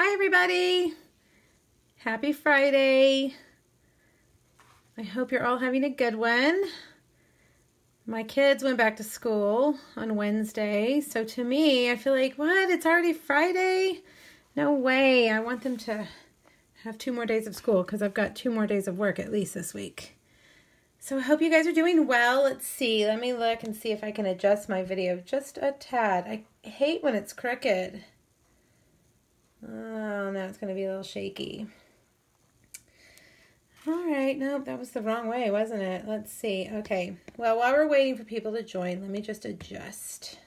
Hi, everybody. Happy Friday. I hope you're all having a good one. My kids went back to school on Wednesday, so to me, I feel like, what? It's already Friday? No way. I want them to have two more days of school because I've got two more days of work at least this week. So I hope you guys are doing well. Let's see. Let me look and see if I can adjust my video just a tad. I hate when it's crooked. Oh, now it's going to be a little shaky. All right, nope, that was the wrong way, wasn't it? Let's see. Okay, well, while we're waiting for people to join, let me just adjust.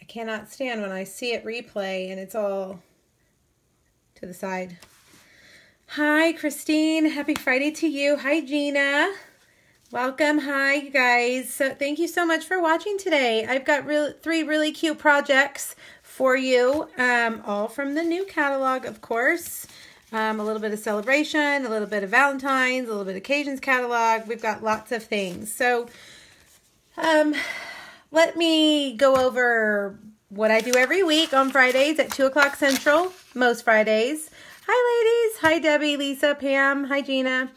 I cannot stand when I see it replay and it's all to the side. Hi, Christine. Happy Friday to you. Hi, Gina. Welcome. Hi, you guys. So thank you so much for watching today. I've got real, three really cute projects for you, um, all from the new catalog, of course. Um, a little bit of celebration, a little bit of Valentine's, a little bit of occasions catalog. We've got lots of things. So um, let me go over what I do every week on Fridays at 2 o'clock Central, most Fridays. Hi, ladies. Hi, Debbie, Lisa, Pam. Hi, Gina.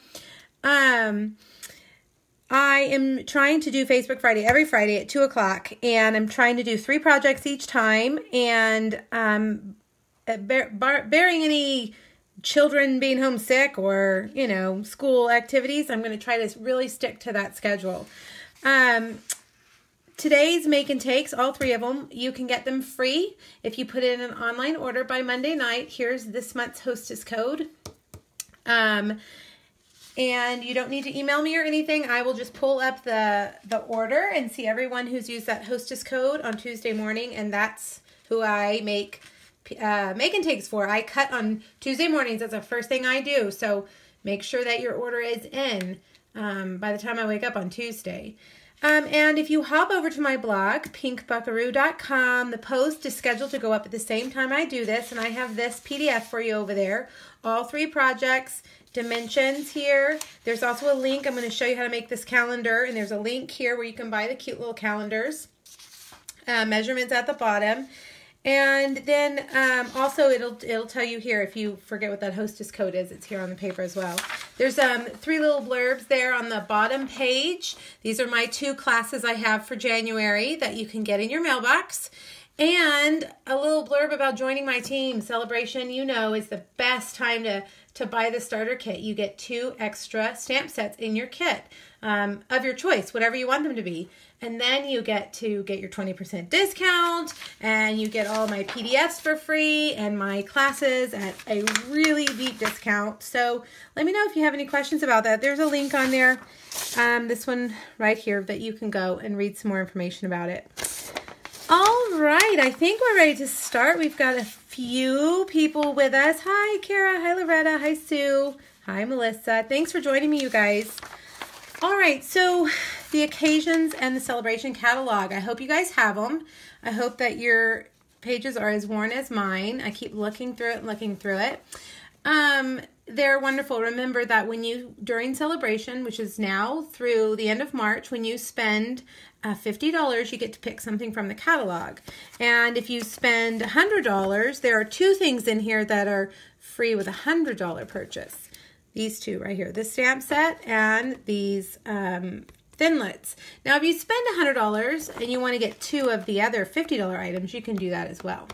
Um, I am trying to do Facebook Friday every Friday at 2 o'clock, and I'm trying to do three projects each time. And um, bar bearing any children being homesick or, you know, school activities, I'm going to try to really stick to that schedule. Um, today's make and takes, all three of them, you can get them free if you put in an online order by Monday night. Here's this month's hostess code. Um, and you don't need to email me or anything. I will just pull up the, the order and see everyone who's used that hostess code on Tuesday morning, and that's who I make uh, make and takes for. I cut on Tuesday mornings. That's the first thing I do. So make sure that your order is in um, by the time I wake up on Tuesday. Um, and if you hop over to my blog, pinkbuckaroo.com, the post is scheduled to go up at the same time I do this, and I have this PDF for you over there. All three projects, dimensions here. There's also a link. I'm going to show you how to make this calendar, and there's a link here where you can buy the cute little calendars. Uh, measurements at the bottom. And then um, also it'll it'll tell you here if you forget what that hostess code is. It's here on the paper as well. There's um, three little blurbs there on the bottom page. These are my two classes I have for January that you can get in your mailbox. And a little blurb about joining my team. Celebration, you know, is the best time to to buy the starter kit. You get two extra stamp sets in your kit um, of your choice, whatever you want them to be. And then you get to get your 20% discount and you get all my PDFs for free and my classes at a really deep discount. So let me know if you have any questions about that. There's a link on there, um, this one right here, that you can go and read some more information about it. All right, I think we're ready to start. We've got a few people with us. Hi, Kara. Hi, Loretta. Hi, Sue. Hi, Melissa. Thanks for joining me, you guys. All right, so the occasions and the celebration catalog. I hope you guys have them. I hope that your pages are as worn as mine. I keep looking through it and looking through it. Um, they're wonderful. Remember that when you, during celebration, which is now through the end of March, when you spend uh, $50, you get to pick something from the catalog. And if you spend $100, there are two things in here that are free with a $100 purchase these two right here, this stamp set and these um, thinlits. Now, if you spend $100 and you want to get two of the other $50 items, you can do that as well.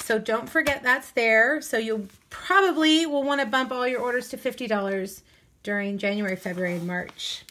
So don't forget that's there. So you probably will want to bump all your orders to $50 during January, February, and March.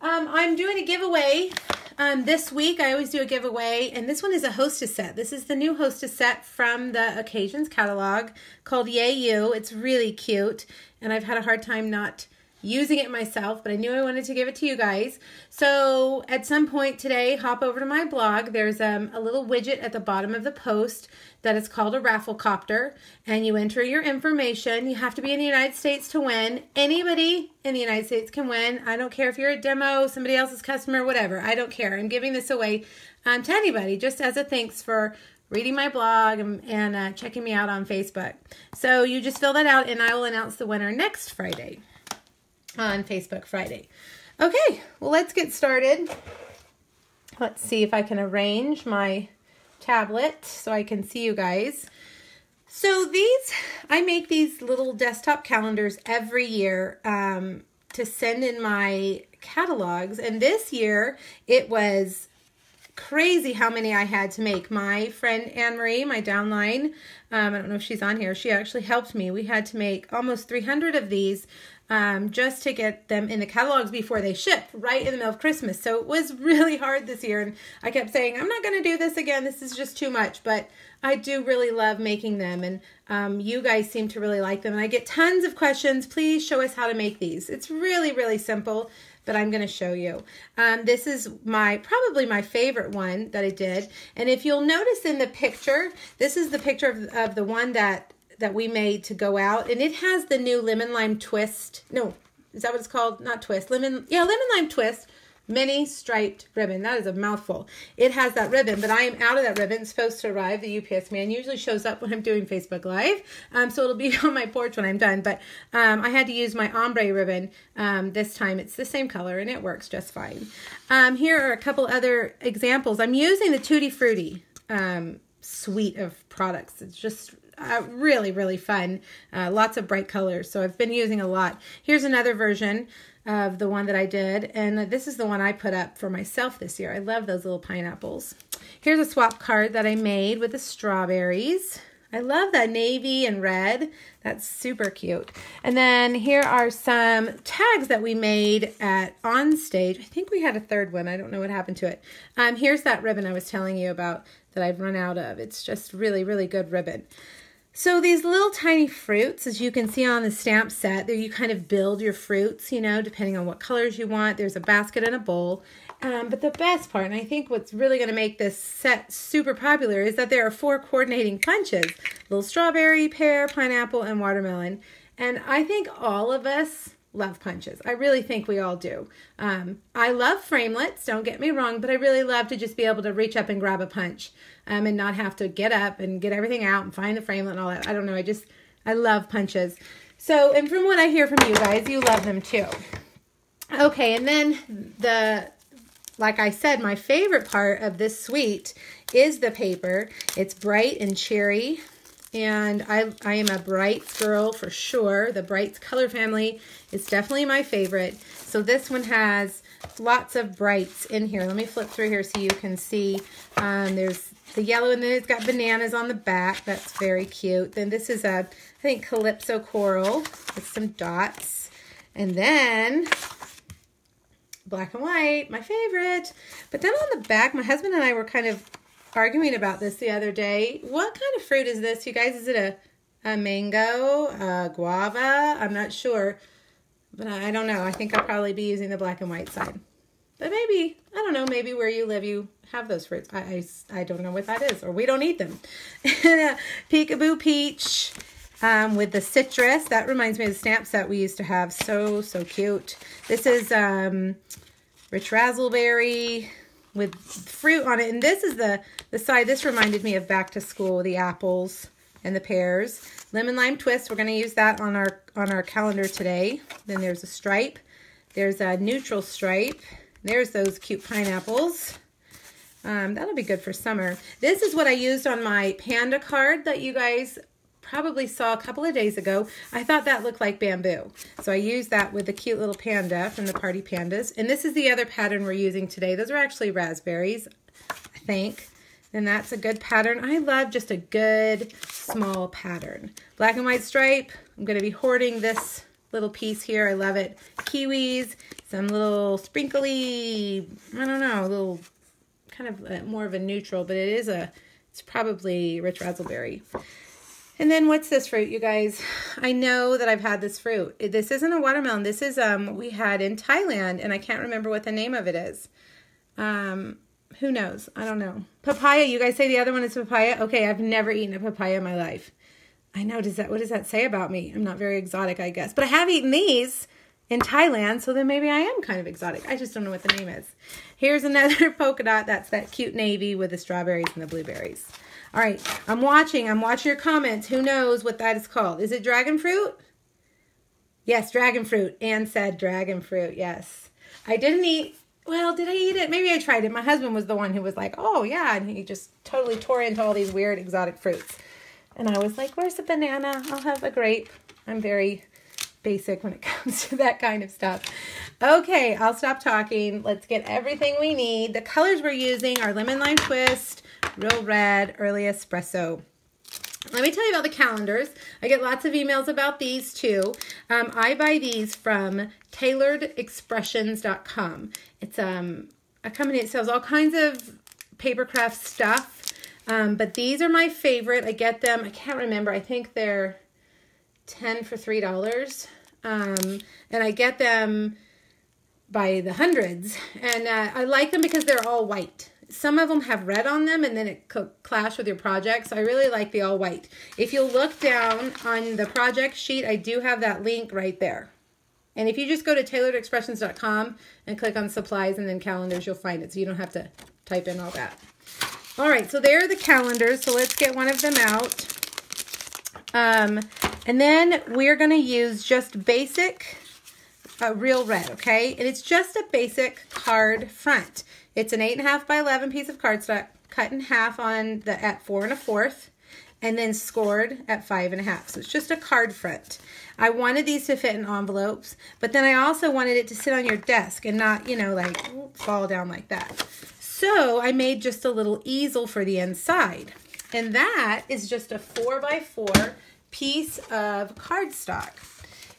Um, I'm doing a giveaway um, this week. I always do a giveaway, and this one is a hostess set. This is the new hostess set from the Occasions catalog called Yay You. It's really cute, and I've had a hard time not using it myself, but I knew I wanted to give it to you guys. So at some point today, hop over to my blog. There's um, a little widget at the bottom of the post that is called a Rafflecopter, and you enter your information. You have to be in the United States to win. Anybody in the United States can win. I don't care if you're a demo, somebody else's customer, whatever. I don't care. I'm giving this away um, to anybody just as a thanks for reading my blog and, and uh, checking me out on Facebook. So you just fill that out, and I will announce the winner next Friday on Facebook Friday. Okay, well, let's get started. Let's see if I can arrange my tablet so I can see you guys. So these, I make these little desktop calendars every year um, to send in my catalogs. And this year it was crazy how many I had to make. My friend Anne Marie, my downline, um, I don't know if she's on here, she actually helped me. We had to make almost 300 of these um, just to get them in the catalogs before they shipped right in the middle of Christmas. So it was really hard this year. And I kept saying, I'm not going to do this again. This is just too much. But I do really love making them. And um, you guys seem to really like them. And I get tons of questions. Please show us how to make these. It's really, really simple but I'm going to show you. Um, this is my probably my favorite one that I did. And if you'll notice in the picture, this is the picture of, of the one that that we made to go out. And it has the new lemon lime twist. No, is that what it's called? Not twist. Lemon, yeah, lemon lime twist mini striped ribbon. That is a mouthful. It has that ribbon, but I am out of that ribbon. It's supposed to arrive. The UPS man usually shows up when I'm doing Facebook Live, um, so it'll be on my porch when I'm done. But um, I had to use my ombre ribbon um, this time. It's the same color and it works just fine. Um, here are a couple other examples. I'm using the Tutti Frutti um, suite of products. It's just uh, really, really fun. Uh, lots of bright colors, so I've been using a lot. Here's another version of the one that I did, and this is the one I put up for myself this year. I love those little pineapples. Here's a swap card that I made with the strawberries. I love that navy and red. That's super cute. And then here are some tags that we made at On Stage. I think we had a third one. I don't know what happened to it. Um, here's that ribbon I was telling you about that I've run out of. It's just really, really good ribbon. So these little tiny fruits, as you can see on the stamp set, there you kind of build your fruits, you know, depending on what colors you want. There's a basket and a bowl. Um, but the best part, and I think what's really going to make this set super popular, is that there are four coordinating punches. Little strawberry, pear, pineapple, and watermelon. And I think all of us love punches. I really think we all do. Um, I love framelits, don't get me wrong, but I really love to just be able to reach up and grab a punch um, and not have to get up and get everything out and find the framelit and all that. I don't know. I just, I love punches. So, and from what I hear from you guys, you love them too. Okay, and then the, like I said, my favorite part of this suite is the paper. It's bright and cheery and I, I am a Brights girl for sure. The Brights color family is definitely my favorite. So this one has lots of Brights in here. Let me flip through here so you can see. Um, there's the yellow and then it's got bananas on the back. That's very cute. Then this is a, I think, Calypso Coral with some dots. And then black and white, my favorite. But then on the back, my husband and I were kind of arguing about this the other day. What kind of fruit is this, you guys? Is it a, a mango, a guava? I'm not sure, but I don't know. I think I'll probably be using the black and white side. But maybe, I don't know, maybe where you live you have those fruits. I, I, I don't know what that is, or we don't eat them. Peekaboo Peach um, with the citrus. That reminds me of the stamp set we used to have. So, so cute. This is um, Rich Razzleberry with fruit on it. And this is the, the side, this reminded me of back to school, the apples and the pears. Lemon lime twist, we're going to use that on our, on our calendar today. Then there's a stripe. There's a neutral stripe. There's those cute pineapples. Um, that'll be good for summer. This is what I used on my panda card that you guys probably saw a couple of days ago. I thought that looked like bamboo. So I used that with the cute little panda from the Party Pandas. And this is the other pattern we're using today. Those are actually raspberries, I think. And that's a good pattern. I love just a good small pattern. Black and white stripe. I'm going to be hoarding this little piece here. I love it. Kiwis, some little sprinkly, I don't know, a little kind of a, more of a neutral, but it is a, it's probably rich raspberry. And then what's this fruit, you guys? I know that I've had this fruit. This isn't a watermelon. This is um we had in Thailand, and I can't remember what the name of it is. Um, who knows? I don't know. Papaya. You guys say the other one is papaya. Okay, I've never eaten a papaya in my life. I know. Does that what does that say about me? I'm not very exotic, I guess. But I have eaten these in Thailand, so then maybe I am kind of exotic. I just don't know what the name is. Here's another polka dot. That's that cute navy with the strawberries and the blueberries. All right, I'm watching. I'm watching your comments. Who knows what that is called? Is it dragon fruit? Yes, dragon fruit. Anne said dragon fruit. Yes. I didn't eat, well, did I eat it? Maybe I tried it. My husband was the one who was like, oh, yeah. And he just totally tore into all these weird exotic fruits. And I was like, where's the banana? I'll have a grape. I'm very basic when it comes to that kind of stuff. Okay, I'll stop talking. Let's get everything we need. The colors we're using are Lemon Lime Twist, Real Red, Early Espresso. Let me tell you about the calendars. I get lots of emails about these too. Um, I buy these from tayloredexpressions.com. It's um, a company that sells all kinds of paper craft stuff. Um, but these are my favorite. I get them, I can't remember, I think they're 10 for $3. Um, and I get them by the hundreds. And uh, I like them because they're all white. Some of them have red on them and then it could clash with your project. So I really like the all white. If you look down on the project sheet, I do have that link right there. And if you just go to tayloredexpressions.com and click on supplies and then calendars, you'll find it. So you don't have to type in all that. All right, so there are the calendars. So let's get one of them out. Um, and then we're going to use just basic uh, real red, okay? And it's just a basic card front. It's an 8.5 by 11 piece of cardstock cut in half on the at 4 and a fourth and then scored at five and a half. So it's just a card front. I wanted these to fit in envelopes, but then I also wanted it to sit on your desk and not, you know, like fall down like that. So I made just a little easel for the inside. And that is just a four by four piece of cardstock.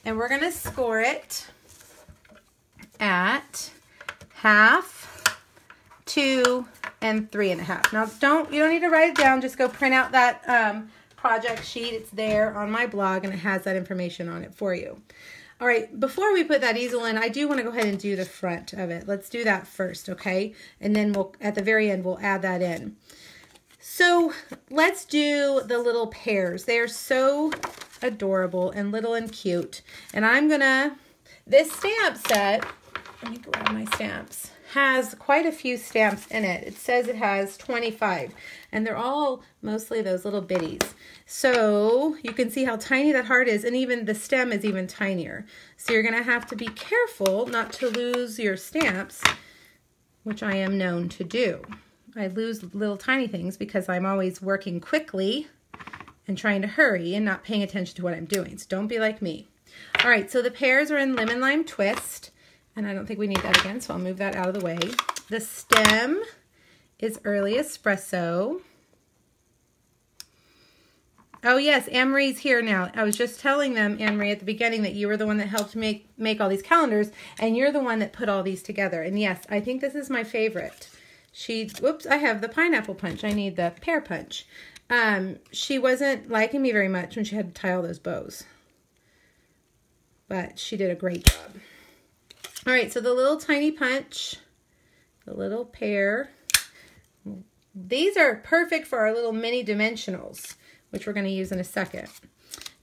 And we're gonna score it at half, two, and three and a half. Now don't, you don't need to write it down, just go print out that um, project sheet. It's there on my blog and it has that information on it for you. All right, before we put that easel in, I do want to go ahead and do the front of it. Let's do that first, okay? And then we'll, at the very end, we'll add that in. So let's do the little pears. They are so adorable and little and cute. And I'm gonna, this stamp set, let me grab my stamps, has quite a few stamps in it. It says it has 25 and they're all mostly those little bitties. So you can see how tiny that heart is and even the stem is even tinier. So you're gonna have to be careful not to lose your stamps, which I am known to do. I lose little tiny things because I'm always working quickly and trying to hurry and not paying attention to what I'm doing. So don't be like me. All right, so the pears are in lemon lime twist. And I don't think we need that again, so I'll move that out of the way. The stem is early espresso. Oh yes, Anne-Marie's here now. I was just telling them, Anne-Marie, at the beginning that you were the one that helped make, make all these calendars, and you're the one that put all these together. And yes, I think this is my favorite. She, whoops, I have the pineapple punch. I need the pear punch. Um, she wasn't liking me very much when she had to tie all those bows. But she did a great job. All right, so the little tiny punch, the little pear. These are perfect for our little mini dimensionals, which we're going to use in a second.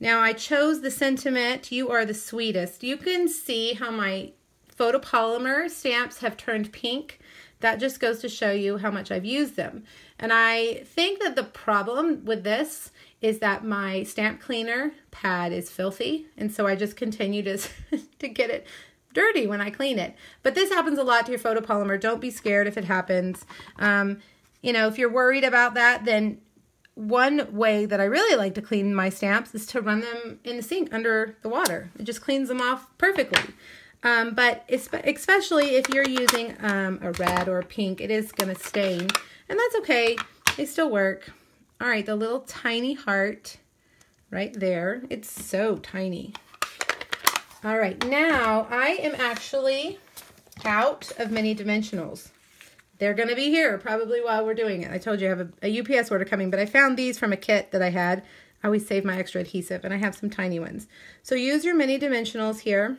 Now I chose the sentiment, you are the sweetest. You can see how my photopolymer stamps have turned pink. That just goes to show you how much I've used them. And I think that the problem with this is that my stamp cleaner pad is filthy. And so I just continue to, to get it dirty when I clean it. But this happens a lot to your photopolymer. Don't be scared if it happens. Um, you know, if you're worried about that, then one way that I really like to clean my stamps is to run them in the sink under the water. It just cleans them off perfectly. Um, but especially if you're using um, a red or a pink, it is going to stain. And that's okay. They still work. All right, the little tiny heart right there. It's so tiny. All right, now I am actually out of mini dimensionals. They're going to be here probably while we're doing it. I told you I have a, a, UPS order coming, but I found these from a kit that I had. I always save my extra adhesive, and I have some tiny ones. So use your mini dimensionals here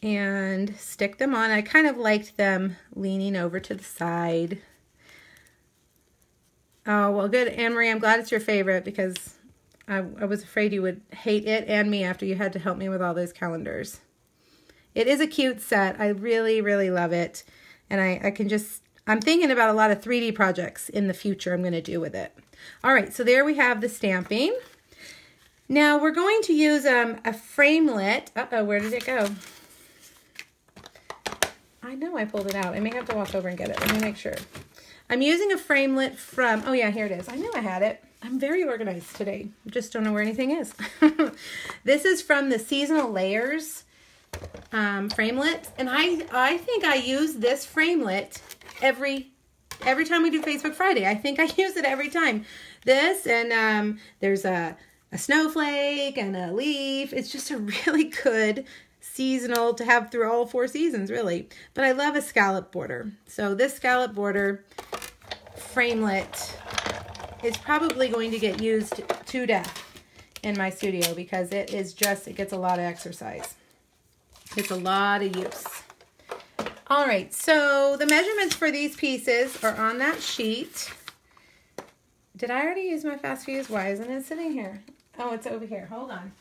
and stick them on. I kind of liked them leaning over to the side. Oh, well, good, Anne-Marie. I'm glad it's your favorite because I, I was afraid you would hate it and me after you had to help me with all those calendars. It is a cute set. I really, really love it. And I, I can just, I'm thinking about a lot of 3D projects in the future I'm going to do with it. All right, so there we have the stamping. Now we're going to use um, a framelit. Uh-oh, where did it go? I know I pulled it out. I may have to walk over and get it. Let me make sure. I'm using a framelit from, oh yeah, here it is. I knew I had it. I'm very organized today. Just don't know where anything is. this is from the Seasonal Layers um, framelit. And I, I think I use this framelit every every time we do Facebook Friday. I think I use it every time. This and um, there's a, a snowflake and a leaf. It's just a really good seasonal to have through all four seasons, really. But I love a scallop border. So this scallop border framelit is probably going to get used to death in my studio because it is just, it gets a lot of exercise. It's a lot of use. All right, so the measurements for these pieces are on that sheet. Did I already use my fast fuse? Why isn't it sitting here? Oh, it's over here. Hold on.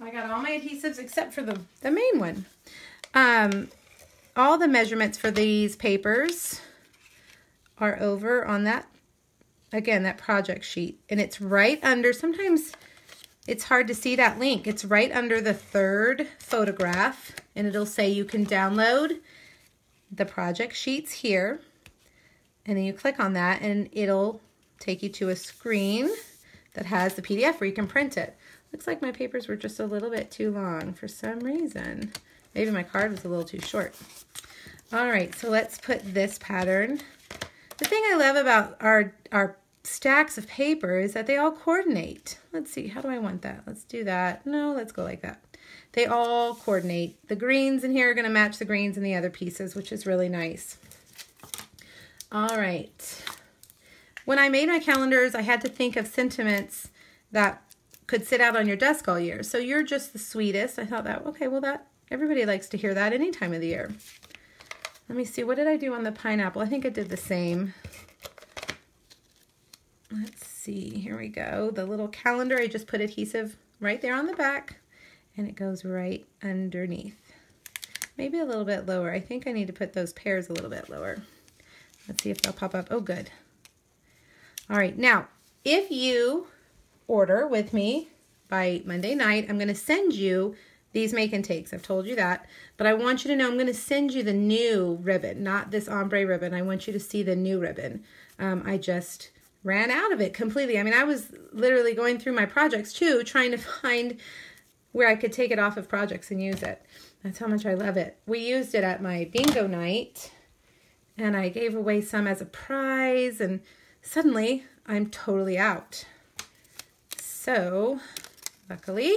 I got all my adhesives except for the, the main one. Um, all the measurements for these papers are over on that, again, that project sheet. And it's right under, sometimes it's hard to see that link. It's right under the third photograph and it'll say you can download the project sheets here. And then you click on that and it'll take you to a screen that has the PDF where you can print it. Looks like my papers were just a little bit too long for some reason. Maybe my card was a little too short. All right, so let's put this pattern. The thing I love about our, our stacks of paper is that they all coordinate. Let's see, how do I want that? Let's do that. No, let's go like that. They all coordinate. The greens in here are going to match the greens in the other pieces, which is really nice. All right. When I made my calendars, I had to think of sentiments that could sit out on your desk all year. So you're just the sweetest. I thought that, okay, well that, everybody likes to hear that any time of the year. Let me see, what did I do on the pineapple? I think I did the same. Let's see, here we go. The little calendar, I just put adhesive right there on the back and it goes right underneath. Maybe a little bit lower. I think I need to put those pears a little bit lower. Let's see if they'll pop up. Oh, good. All right, now, if you order with me by Monday night, I'm going to send you these make and takes. I've told you that. But I want you to know I'm going to send you the new ribbon, not this ombre ribbon. I want you to see the new ribbon. Um, I just ran out of it completely. I mean, I was literally going through my projects too, trying to find where I could take it off of projects and use it. That's how much I love it. We used it at my bingo night and I gave away some as a prize and suddenly I'm totally out. So luckily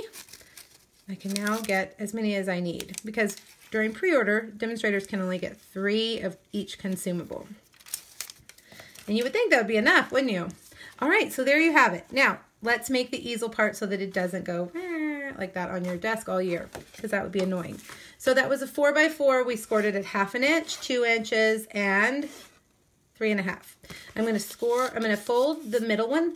I can now get as many as I need because during pre-order demonstrators can only get three of each consumable. And you would think that would be enough, wouldn't you? All right, so there you have it. Now, let's make the easel part so that it doesn't go like that on your desk all year because that would be annoying. So that was a four by four. We scored it at half an inch, two inches, and three and a half. I'm going to score, I'm going to fold the middle one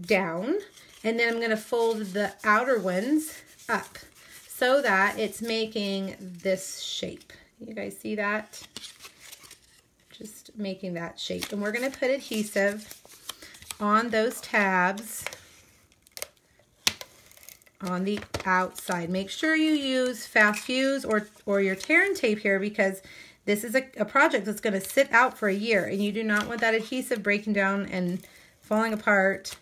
down and then I'm going to fold the outer ones up so that it's making this shape. You guys see that? just making that shape. And we're going to put adhesive on those tabs on the outside. Make sure you use fast fuse or, or your tear and tape here because this is a, a project that's going to sit out for a year and you do not want that adhesive breaking down and falling apart.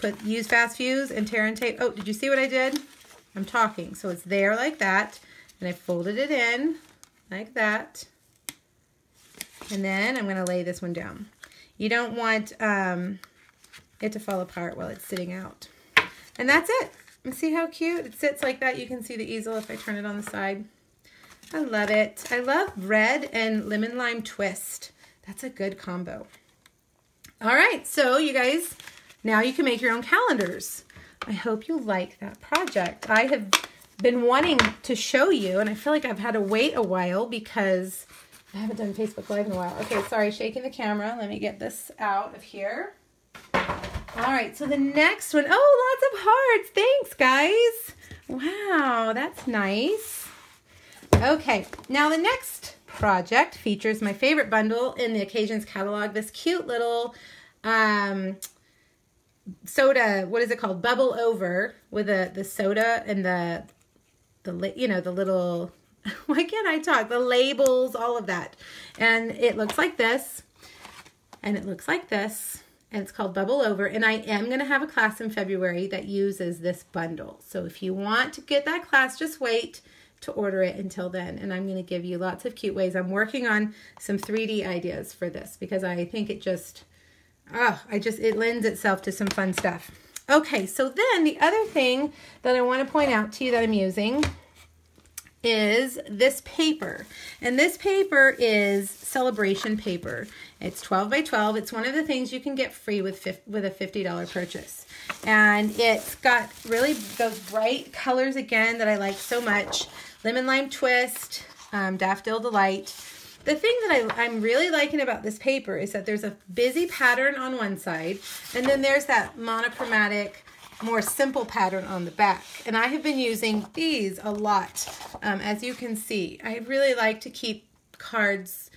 Put Use fast fuse and tear and tape. Oh, did you see what I did? I'm talking. So it's there like that and I folded it in like that. And then I'm going to lay this one down. You don't want um, it to fall apart while it's sitting out. And that's it. See how cute? It sits like that. You can see the easel if I turn it on the side. I love it. I love red and lemon lime twist. That's a good combo. All right, so you guys, now you can make your own calendars. I hope you like that project. I have been wanting to show you, and I feel like I've had to wait a while because I haven't done Facebook Live in a while. Okay, sorry, shaking the camera. Let me get this out of here. All right, so the next one, oh, lots of hearts. Thanks, guys. Wow, that's nice. Okay, now the next project features my favorite bundle in the Occasions catalog, this cute little um, soda, what is it called? Bubble over with the, the soda and the, the, you know, the little why can't I talk? The labels, all of that. And it looks like this. And it looks like this. And it's called Bubble Over. And I am going to have a class in February that uses this bundle. So if you want to get that class, just wait to order it until then. And I'm going to give you lots of cute ways. I'm working on some 3D ideas for this because I think it just, oh, I just, it lends itself to some fun stuff. Okay, so then the other thing that I want to point out to you that I'm using is this paper. And this paper is celebration paper. It's 12 by 12. It's one of the things you can get free with with a $50 purchase. And it's got really those bright colors again that I like so much. Lemon Lime Twist, um, Daffodil Delight. The thing that I, I'm really liking about this paper is that there's a busy pattern on one side, and then there's that monochromatic, more simple pattern on the back. And I have been using these a lot, um, as you can see. I really like to keep cards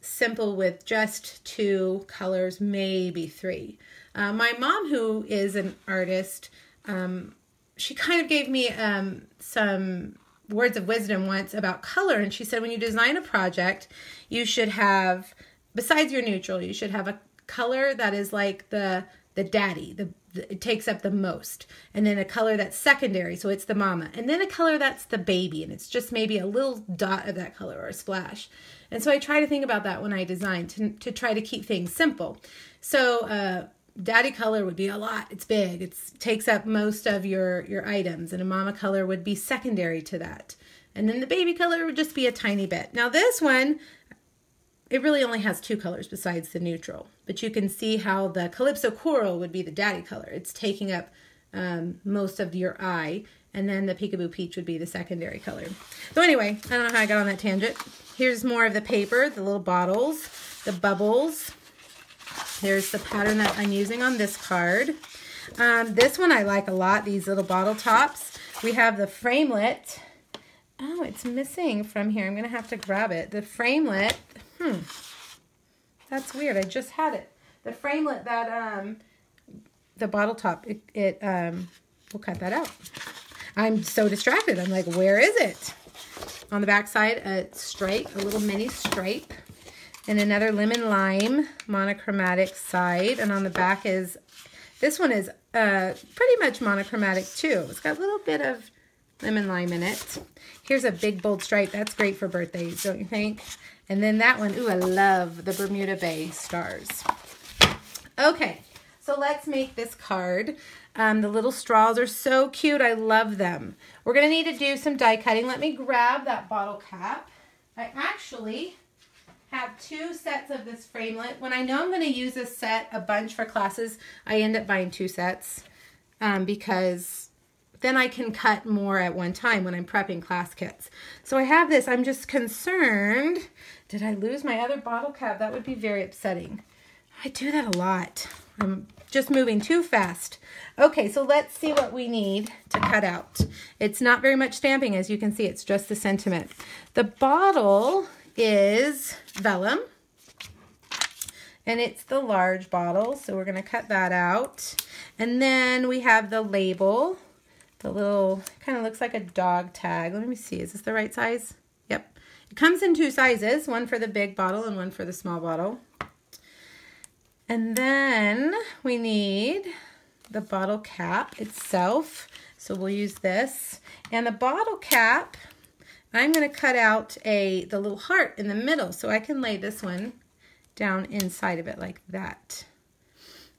simple with just two colors, maybe three. Uh, my mom, who is an artist, um, she kind of gave me um, some words of wisdom once about color and she said when you design a project you should have besides your neutral you should have a color that is like the the daddy the, the, it takes up the most and then a color that's secondary so it's the mama and then a color that's the baby and it's just maybe a little dot of that color or a splash. And so i try to think about that when i design to, to try to keep things simple. So uh, daddy color would be a lot. It's big. It takes up most of your, your items. And a mama color would be secondary to that. And then the baby color would just be a tiny bit. Now this one, it really only has two colors besides the neutral. But you can see how the Calypso Coral would be the daddy color. It's taking up um, most of your eye. And then the Peekaboo Peach would be the secondary color. So anyway, I don't know how I got on that tangent. Here's more of the paper, the little bottles, the bubbles, there's the pattern that I'm using on this card. Um, this one I like a lot, these little bottle tops. We have the framelit. Oh, it's missing from here. I'm going to have to grab it. The framelit. Hmm. That's weird. I just had it. The framelit that, um, the bottle top, it, it um, we'll cut that out. I'm so distracted. I'm like, where is it? On the back side, a stripe, a little mini stripe and another lemon lime monochromatic side. And on the back is, this one is uh, pretty much monochromatic too. It's got a little bit of lemon lime in it. Here's a big bold stripe. That's great for birthdays, don't you think? And then that one, ooh, I love the Bermuda Bay stars. Okay, so let's make this card. Um, the little straws are so cute. I love them. We're going to need to do some die cutting. Let me grab that bottle cap. I actually have two sets of this framelit. When I know I'm going to use a set a bunch for classes, I end up buying two sets um, because then I can cut more at one time when I'm prepping class kits. So I have this. I'm just concerned. Did I lose my other bottle cap? That would be very upsetting. I do that a lot. I'm just moving too fast. Okay, so let's see what we need to cut out. It's not very much stamping, as you can see. It's just the sentiment. The bottle is vellum. And it's the large bottle, so we're going to cut that out. And then we have the label, the little, kind of looks like a dog tag. Let me see, is this the right size? Yep. It comes in two sizes, one for the big bottle and one for the small bottle. And then we need the bottle cap itself. So we'll use this. And the bottle cap I'm going to cut out a the little heart in the middle so I can lay this one down inside of it like that.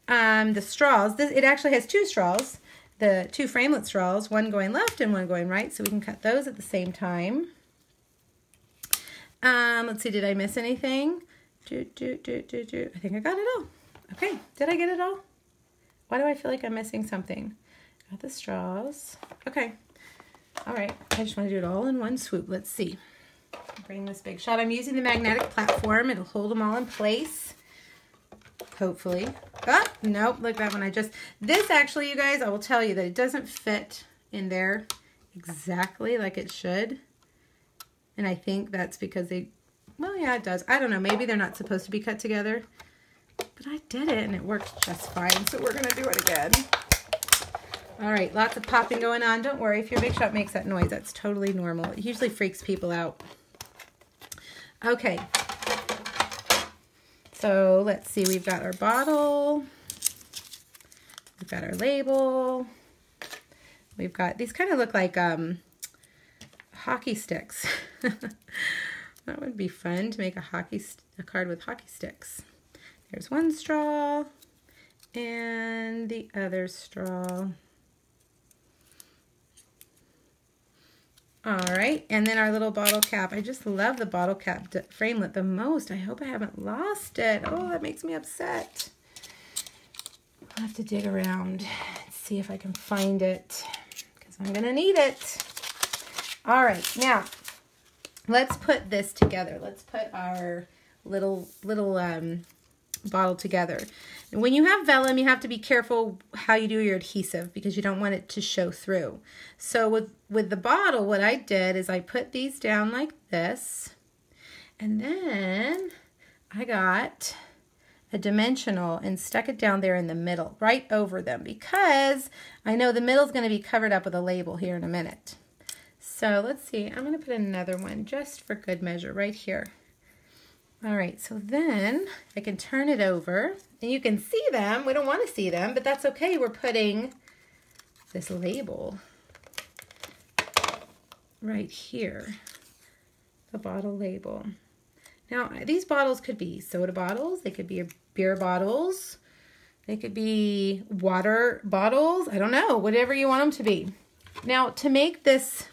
Um, the straws, this, it actually has two straws, the two framelit straws, one going left and one going right, so we can cut those at the same time. Um, let's see, did I miss anything? Do, do, do, do, do. I think I got it all. Okay, did I get it all? Why do I feel like I'm missing something? Got the straws. Okay, all right, I just want to do it all in one swoop. Let's see. Bring this big shot. I'm using the magnetic platform. It'll hold them all in place. Hopefully. Oh, nope, look at that one. I just, this actually, you guys, I will tell you that it doesn't fit in there exactly like it should. And I think that's because they, well, yeah, it does. I don't know. Maybe they're not supposed to be cut together. But I did it and it worked just fine. So we're going to do it again. All right, lots of popping going on. Don't worry, if your Big Shot makes that noise, that's totally normal. It usually freaks people out. Okay. So let's see, we've got our bottle. We've got our label. We've got, these kind of look like um, hockey sticks. that would be fun to make a hockey a card with hockey sticks. There's one straw and the other straw. All right, and then our little bottle cap. I just love the bottle cap framelit the most. I hope I haven't lost it. Oh, that makes me upset. I'll have to dig around and see if I can find it because I'm going to need it. All right, now let's put this together. Let's put our little little um, bottle together. When you have vellum, you have to be careful how you do your adhesive because you don't want it to show through. So with, with the bottle, what I did is I put these down like this. And then I got a dimensional and stuck it down there in the middle, right over them, because I know the middle is going to be covered up with a label here in a minute. So let's see, I'm going to put another one just for good measure right here. All right, so then I can turn it over and you can see them. We don't want to see them, but that's okay. We're putting this label right here, the bottle label. Now, these bottles could be soda bottles. They could be beer bottles. They could be water bottles. I don't know, whatever you want them to be. Now, to make this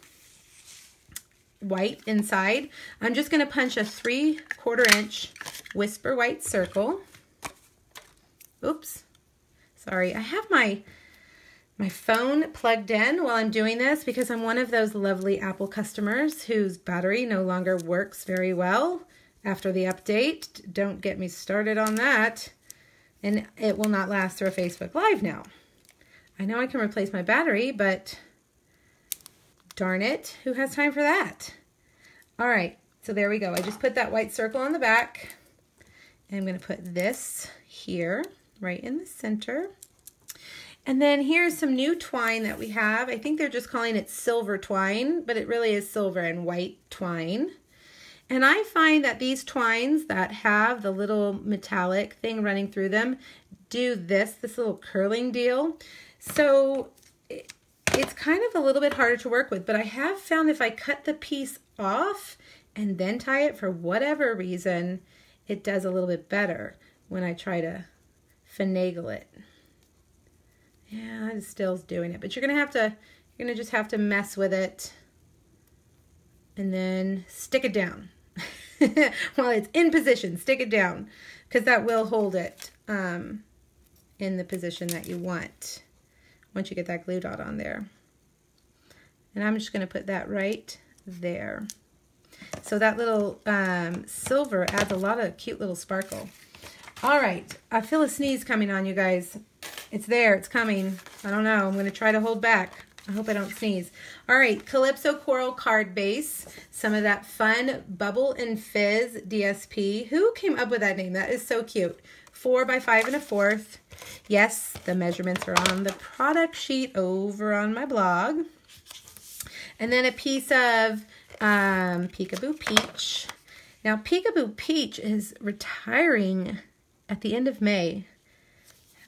white inside. I'm just going to punch a three quarter inch whisper white circle. Oops. Sorry, I have my my phone plugged in while I'm doing this because I'm one of those lovely Apple customers whose battery no longer works very well after the update. Don't get me started on that. And it will not last through a Facebook Live now. I know I can replace my battery, but Darn it, who has time for that? All right, so there we go. I just put that white circle on the back. And I'm going to put this here, right in the center. And then here's some new twine that we have. I think they're just calling it silver twine, but it really is silver and white twine. And I find that these twines that have the little metallic thing running through them do this, this little curling deal. So it's kind of a little bit harder to work with, but I have found if I cut the piece off and then tie it for whatever reason, it does a little bit better when I try to finagle it. Yeah, it still's doing it, but you're gonna have to, you're gonna just have to mess with it and then stick it down. While it's in position, stick it down because that will hold it um, in the position that you want once you get that glue dot on there. And I'm just going to put that right there. So that little um, silver adds a lot of cute little sparkle. All right, I feel a sneeze coming on you guys. It's there, it's coming. I don't know, I'm going to try to hold back. I hope I don't sneeze. All right, Calypso Coral Card Base. Some of that fun Bubble and Fizz DSP. Who came up with that name? That is so cute four by five and a fourth. Yes, the measurements are on the product sheet over on my blog. And then a piece of um, Peekaboo Peach. Now, Peekaboo Peach is retiring at the end of May.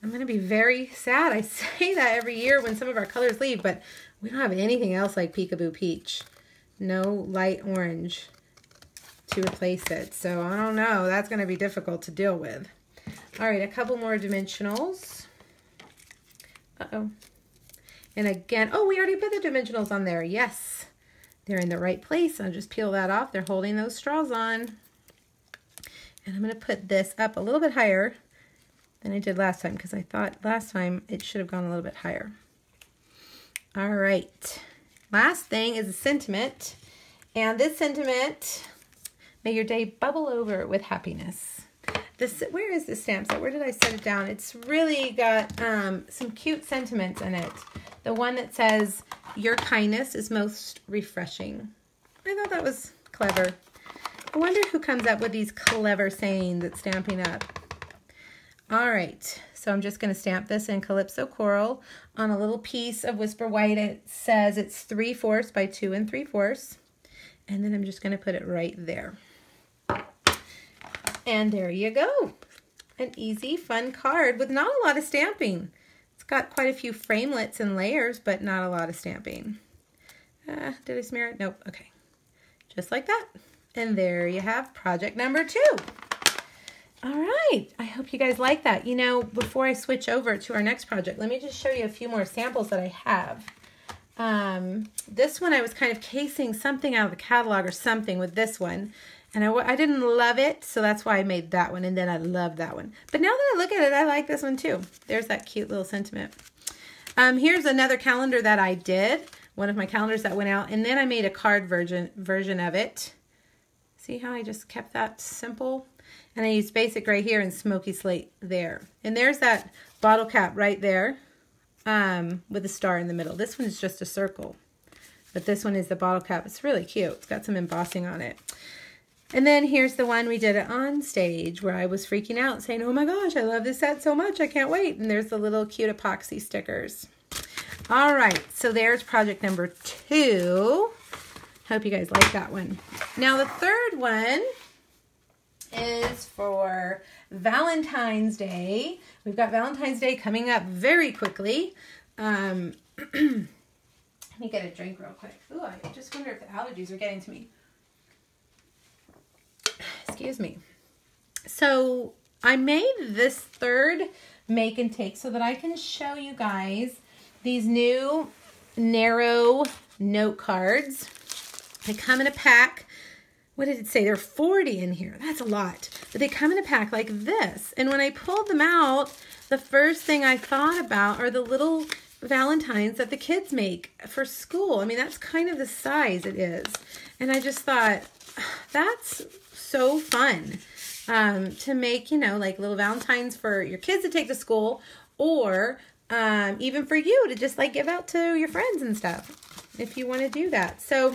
I'm going to be very sad. I say that every year when some of our colors leave, but we don't have anything else like Peekaboo Peach. No light orange to replace it. So I don't know. That's going to be difficult to deal with. All right, a couple more dimensionals. Uh-oh. And again, oh, we already put the dimensionals on there. Yes, they're in the right place. I'll just peel that off. They're holding those straws on. And I'm going to put this up a little bit higher than I did last time because I thought last time it should have gone a little bit higher. All right. Last thing is a sentiment. And this sentiment, may your day bubble over with happiness. This, where is the stamp set? Where did I set it down? It's really got um, some cute sentiments in it. The one that says, your kindness is most refreshing. I thought that was clever. I wonder who comes up with these clever sayings at Stampin' Up. All right, So I'm just going to stamp this in Calypso Coral on a little piece of Whisper White. It says it's 3 fourths by 2 and 3 fourths. And then I'm just going to put it right there. And there you go. An easy, fun card with not a lot of stamping. It's got quite a few framelits and layers, but not a lot of stamping. Uh, did I smear it? Nope. Okay. Just like that. And there you have project number two. All right, I hope you guys like that. You know, before I switch over to our next project, let me just show you a few more samples that I have. Um, this one I was kind of casing something out of the catalog or something with this one. And I, I didn't love it, so that's why I made that one. And then I love that one. But now that I look at it, I like this one too. There's that cute little sentiment. Um, here's another calendar that I did. One of my calendars that went out. And then I made a card version, version of it. See how I just kept that simple? And I used basic right here and smoky slate there. And there's that bottle cap right there um, with a star in the middle. This one is just a circle. But this one is the bottle cap. It's really cute. It's got some embossing on it. And then here's the one we did it on stage where I was freaking out saying, oh my gosh, I love this set so much. I can't wait. And there's the little cute epoxy stickers. All right, so there's project number two. Hope you guys like that one. Now the third one is for Valentine's Day. We've got Valentine's Day coming up very quickly. Um, let me get a drink real quick. Ooh, I just wonder if the allergies are getting to me. Excuse me. So I made this third make and take so that I can show you guys these new narrow note cards. They come in a pack what did it say? There are 40 in here. That's a lot. But they come in a pack like this. And when I pulled them out, the first thing I thought about are the little Valentines that the kids make for school. I mean, that's kind of the size it is. And I just thought, that's so fun um, to make, you know, like little Valentines for your kids to take to school or um, even for you to just like give out to your friends and stuff if you want to do that. So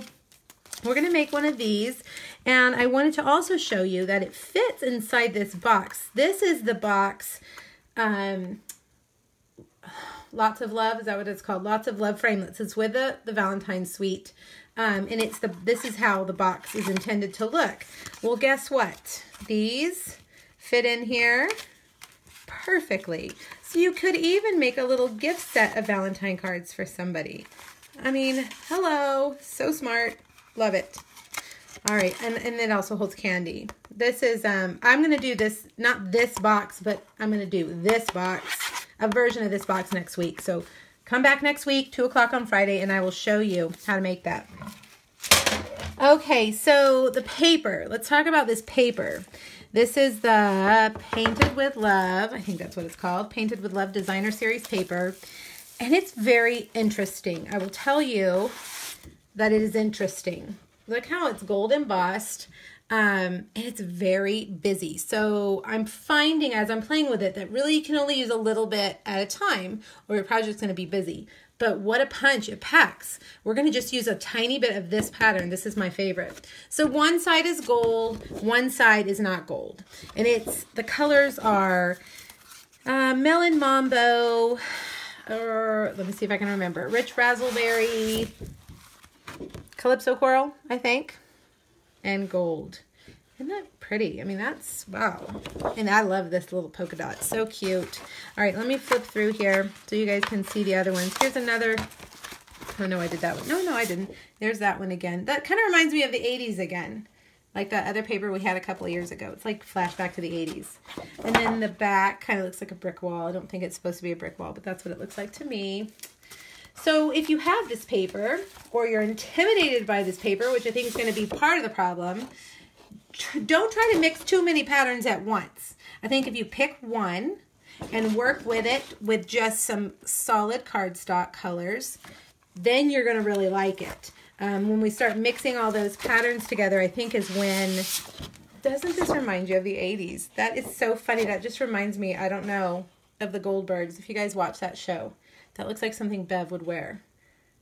we're going to make one of these and I wanted to also show you that it fits inside this box. This is the box, um, Lots of Love, is that what it's called? Lots of Love Framelits. It's with the, the Valentine Suite. Um, and it's the this is how the box is intended to look. Well, guess what? These fit in here perfectly. So you could even make a little gift set of Valentine cards for somebody. I mean, hello, so smart. Love it. All right, and, and it also holds candy. This is, um, I'm going to do this, not this box, but I'm going to do this box, a version of this box next week. So come back next week, 2 o'clock on Friday, and I will show you how to make that. Okay, so the paper. Let's talk about this paper. This is the Painted with Love. I think that's what it's called. Painted with Love Designer Series paper. And it's very interesting. I will tell you that it is interesting. Look how it's gold embossed. Um, and it's very busy. So I'm finding as I'm playing with it that really you can only use a little bit at a time or your project's going to be busy. But what a punch it packs. We're going to just use a tiny bit of this pattern. This is my favorite. So one side is gold, one side is not gold. And it's, the colors are uh, Melon Mambo, or let me see if I can remember, Rich Razzleberry, Calypso Coral, I think, and gold. Isn't that pretty? I mean, that's, wow. And I love this little polka dot. So cute. All right, let me flip through here so you guys can see the other ones. Here's another, oh no, I did that one. No, no, I didn't. There's that one again. That kind of reminds me of the 80s again. Like that other paper we had a couple of years ago. It's like flashback to the 80s. And then the back kind of looks like a brick wall. I don't think it's supposed to be a brick wall, but that's what it looks like to me. So if you have this paper or you're intimidated by this paper, which I think is going to be part of the problem, don't try to mix too many patterns at once. I think if you pick one and work with it with just some solid cardstock colors, then you're going to really like it. Um, when we start mixing all those patterns together, I think is when, doesn't this remind you of the 80s? That is so funny. That just reminds me, I don't know, of the Goldbergs, if you guys watch that show. That looks like something Bev would wear.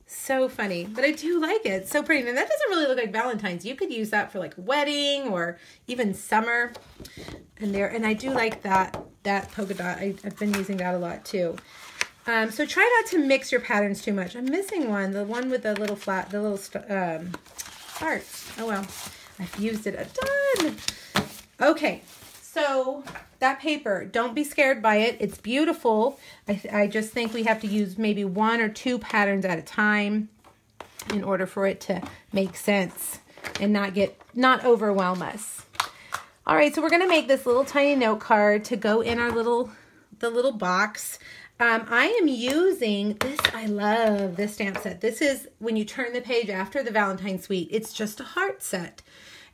So funny, but I do like it. so pretty. And that doesn't really look like Valentine's. You could use that for like wedding or even summer. And there, and I do like that, that polka dot. I, I've been using that a lot too. Um, so try not to mix your patterns too much. I'm missing one, the one with the little flat, the little um, hearts. Oh well, I've used it a ton. Okay, so that paper, don't be scared by it. It's beautiful. I, I just think we have to use maybe one or two patterns at a time in order for it to make sense and not get, not overwhelm us. All right, so we're gonna make this little tiny note card to go in our little, the little box. Um, I am using this, I love this stamp set. This is when you turn the page after the Valentine Suite. It's just a heart set.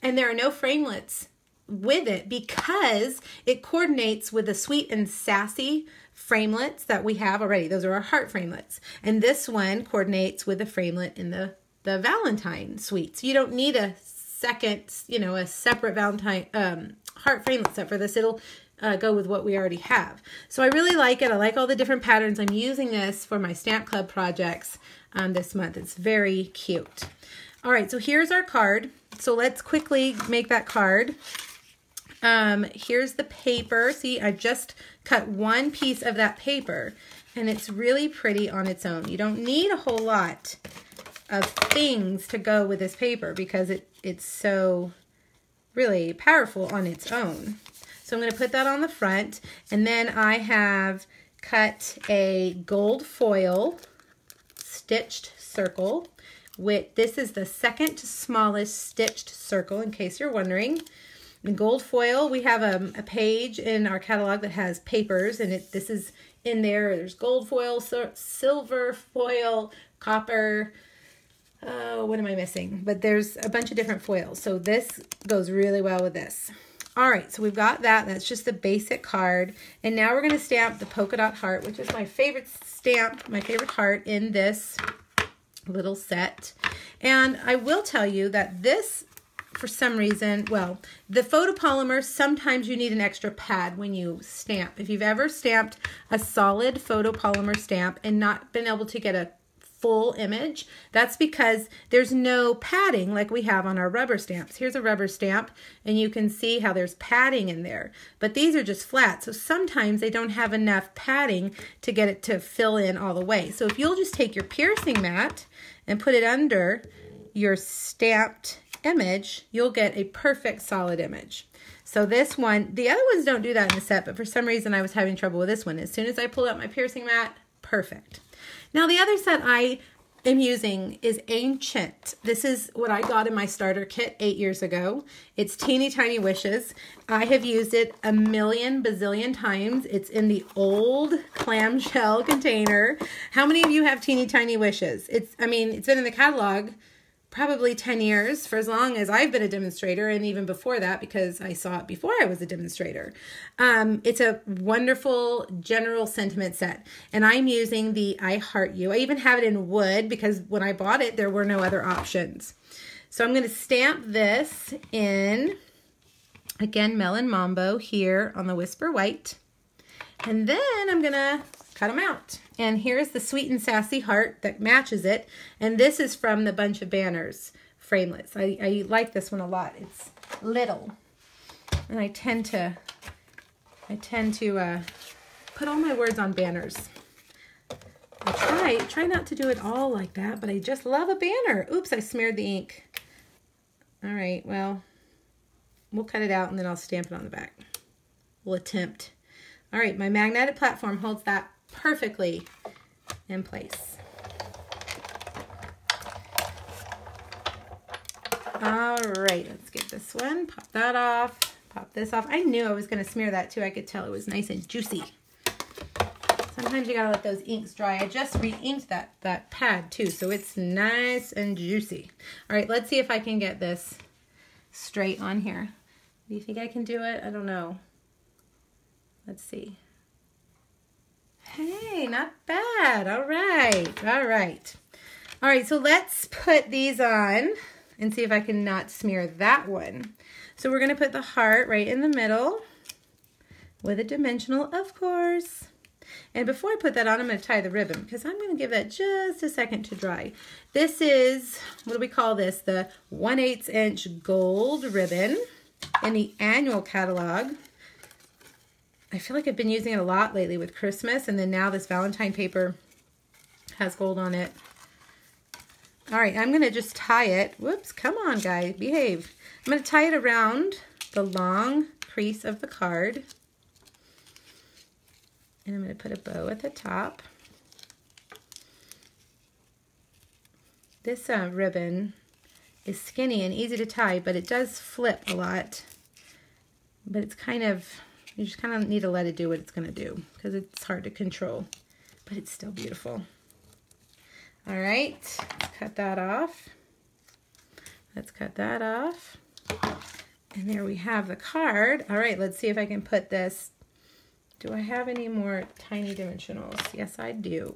And there are no framelits with it because it coordinates with the sweet and sassy framelits that we have already. Those are our heart framelits. And this one coordinates with the framelit in the, the Valentine suite. So you don't need a second, you know, a separate Valentine um, heart framelit set for this. It'll uh, go with what we already have. So I really like it. I like all the different patterns. I'm using this for my Stamp Club projects um, this month. It's very cute. All right, so here's our card. So let's quickly make that card. Um, here's the paper. See, I just cut one piece of that paper and it's really pretty on its own. You don't need a whole lot of things to go with this paper because it, it's so really powerful on its own. So I'm going to put that on the front and then I have cut a gold foil stitched circle with this is the second smallest stitched circle in case you're wondering in gold foil, we have a, a, page in our catalog that has papers, and it this is in there. There's gold foil, silver foil, copper. Oh, what am I missing? But there's a bunch of different foils. So this goes really well with this. All right, so we've got that. That's just the basic card. And now we're going to stamp the polka dot heart, which is my favorite stamp, my favorite heart in this little set. And I will tell you that this for some reason, well, the photopolymer, sometimes you need an extra pad when you stamp. If you've ever stamped a solid photopolymer stamp and not been able to get a full image, that's because there's no padding like we have on our rubber stamps. Here's a rubber stamp and you can see how there's padding in there, but these are just flat. So sometimes they don't have enough padding to get it to fill in all the way. So if you'll just take your piercing mat and put it under your stamped image, you'll get a perfect solid image. So this one, the other ones don't do that in the set, but for some reason I was having trouble with this one. As soon as I pulled out my piercing mat, perfect. Now the other set I am using is Ancient. This is what I got in my starter kit eight years ago. It's Teeny Tiny Wishes. I have used it a million bazillion times. It's in the old clamshell container. How many of you have Teeny Tiny Wishes? It's, I mean, it's been in the catalog probably 10 years for as long as I've been a demonstrator and even before that because I saw it before I was a demonstrator. Um, it's a wonderful general sentiment set and I'm using the I Heart You. I even have it in wood because when I bought it there were no other options. So I'm going to stamp this in again Melon Mambo here on the Whisper White and then I'm to cut them out. And here's the sweet and sassy heart that matches it. And this is from the Bunch of Banners framelits. I, I like this one a lot. It's little. And I tend to, I tend to uh, put all my words on banners. I try, try not to do it all like that, but I just love a banner. Oops, I smeared the ink. All right, well, we'll cut it out and then I'll stamp it on the back. We'll attempt. All right, my magnetic platform holds that perfectly in place. All right, let's get this one. Pop that off. Pop this off. I knew I was to smear that too. I could tell it was nice and juicy. Sometimes you got to let those inks dry. I just re-inked that, that pad too, so it's nice and juicy. All right, let's see if I can get this straight on here. Do you think I can do it? I don't know. Let's see. Hey, not bad. All right. All right. All right, so let's put these on and see if I can not smear that one. So we're going to put the heart right in the middle with a dimensional, of course. And before I put that on, I'm going to tie the ribbon because I'm going to give that just a second to dry. This is, what do we call this? The 1 8 inch gold ribbon in the annual catalog. I feel like I've been using it a lot lately with Christmas, and then now this Valentine paper has gold on it. All right, I'm gonna just tie it. Whoops, come on, guy, behave. I'm gonna tie it around the long crease of the card. And I'm gonna put a bow at the top. This uh, ribbon is skinny and easy to tie, but it does flip a lot. But it's kind of, you just kind of need to let it do what it's gonna do because it's hard to control, but it's still beautiful. All right, cut that off. Let's cut that off. And there we have the card. All right, let's see if I can put this. Do I have any more tiny dimensionals? Yes, I do.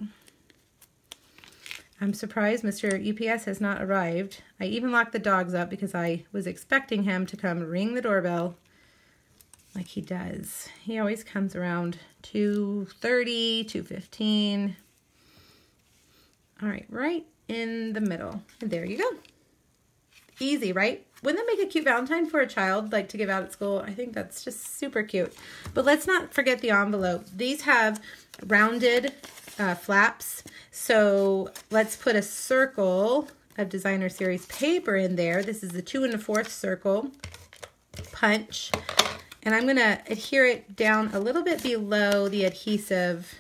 I'm surprised Mr. UPS has not arrived. I even locked the dogs up because I was expecting him to come ring the doorbell like he does. He always comes around 2.30, 2.15. All right, right in the middle. And there you go. Easy, right? Wouldn't that make a cute Valentine for a child, like to give out at school? I think that's just super cute. But let's not forget the envelope. These have rounded uh, flaps. So let's put a circle of designer series paper in there. This is the two and a fourth circle punch. And I'm gonna adhere it down a little bit below the adhesive,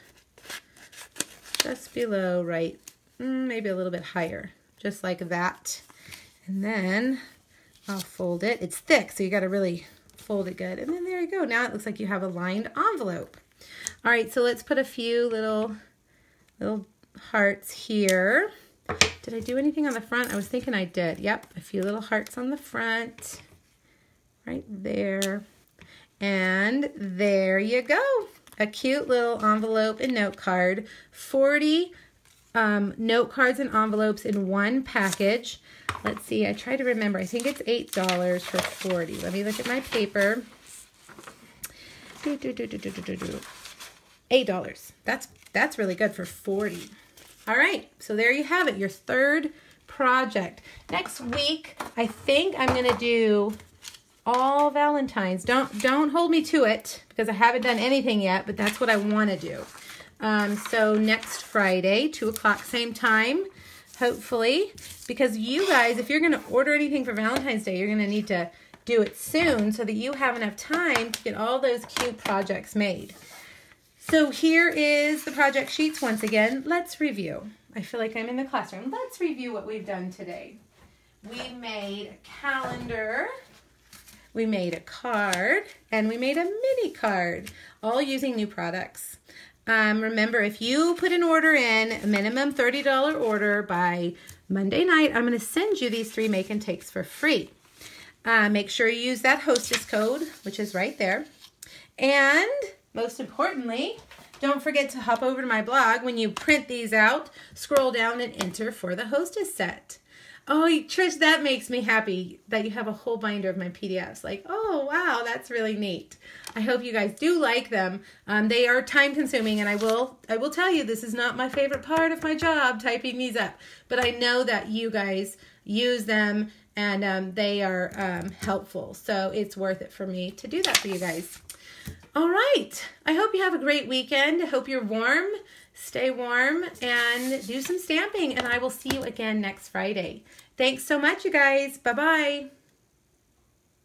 just below right, mm, maybe a little bit higher, just like that. And then I'll fold it. It's thick, so you gotta really fold it good. And then there you go. Now it looks like you have a lined envelope. All right, so let's put a few little little hearts here. Did I do anything on the front? I was thinking I did. Yep, a few little hearts on the front. Right there. And there you go. A cute little envelope and note card. 40 um, note cards and envelopes in one package. Let's see, I try to remember. I think it's $8 for 40. Let me look at my paper. Do, do, do, do, do, do, do. $8. That's that's really good for 40. All right, so there you have it, your third project. Next week, I think I'm gonna do all Valentines. Don't don't hold me to it because I haven't done anything yet, but that's what I want to do. Um, so next Friday, two o'clock, same time, hopefully, because you guys, if you're going to order anything for Valentine's Day, you're going to need to do it soon so that you have enough time to get all those cute projects made. So here is the project sheets once again. Let's review. I feel like I'm in the classroom. Let's review what we've done today. We made a calendar, we made a card, and we made a mini card, all using new products. Um, remember, if you put an order in, a minimum $30 order by Monday night, I'm going to send you these three make and takes for free. Uh, make sure you use that hostess code, which is right there. And most importantly, don't forget to hop over to my blog when you print these out, scroll down and enter for the hostess set. Oh, Trish, that makes me happy that you have a whole binder of my PDFs. Like, oh, wow, that's really neat. I hope you guys do like them. Um, they are time consuming and I will, I will tell you, this is not my favorite part of my job, typing these up. But I know that you guys use them and um, they are um, helpful. So it's worth it for me to do that for you guys. All right. I hope you have a great weekend. I hope you're warm. Stay warm and do some stamping. And I will see you again next Friday. Thanks so much, you guys. Bye bye.